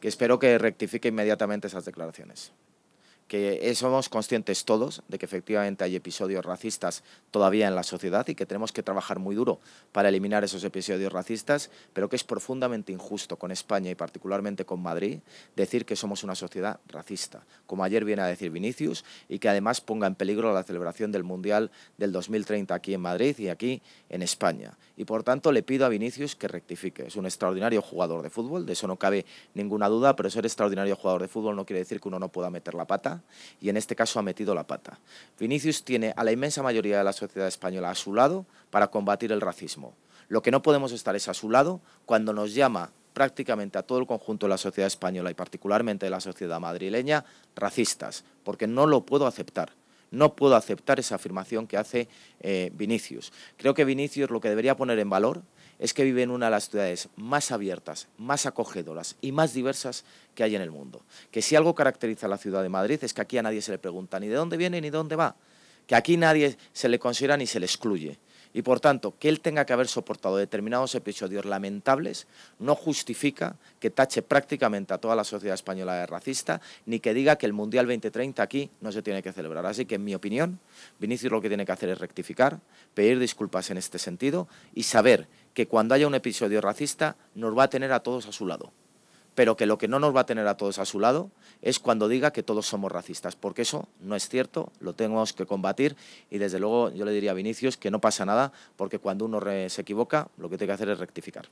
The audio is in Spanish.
que espero que rectifique inmediatamente esas declaraciones que somos conscientes todos de que efectivamente hay episodios racistas todavía en la sociedad y que tenemos que trabajar muy duro para eliminar esos episodios racistas, pero que es profundamente injusto con España y particularmente con Madrid decir que somos una sociedad racista, como ayer viene a decir Vinicius, y que además ponga en peligro la celebración del Mundial del 2030 aquí en Madrid y aquí en España. Y por tanto le pido a Vinicius que rectifique. Es un extraordinario jugador de fútbol, de eso no cabe ninguna duda, pero ser extraordinario jugador de fútbol no quiere decir que uno no pueda meter la pata y en este caso ha metido la pata. Vinicius tiene a la inmensa mayoría de la sociedad española a su lado para combatir el racismo. Lo que no podemos estar es a su lado cuando nos llama prácticamente a todo el conjunto de la sociedad española y particularmente de la sociedad madrileña racistas, porque no lo puedo aceptar. No puedo aceptar esa afirmación que hace eh, Vinicius. Creo que Vinicius lo que debería poner en valor es que vive en una de las ciudades más abiertas, más acogedoras y más diversas que hay en el mundo. Que si algo caracteriza a la ciudad de Madrid es que aquí a nadie se le pregunta ni de dónde viene ni de dónde va. Que aquí nadie se le considera ni se le excluye y por tanto que él tenga que haber soportado determinados episodios lamentables no justifica que tache prácticamente a toda la sociedad española de racista ni que diga que el Mundial 2030 aquí no se tiene que celebrar. Así que en mi opinión, Vinicius lo que tiene que hacer es rectificar, pedir disculpas en este sentido y saber que cuando haya un episodio racista nos va a tener a todos a su lado pero que lo que no nos va a tener a todos a su lado es cuando diga que todos somos racistas, porque eso no es cierto, lo tenemos que combatir y desde luego yo le diría a Vinicius que no pasa nada, porque cuando uno se equivoca lo que tiene que hacer es rectificar.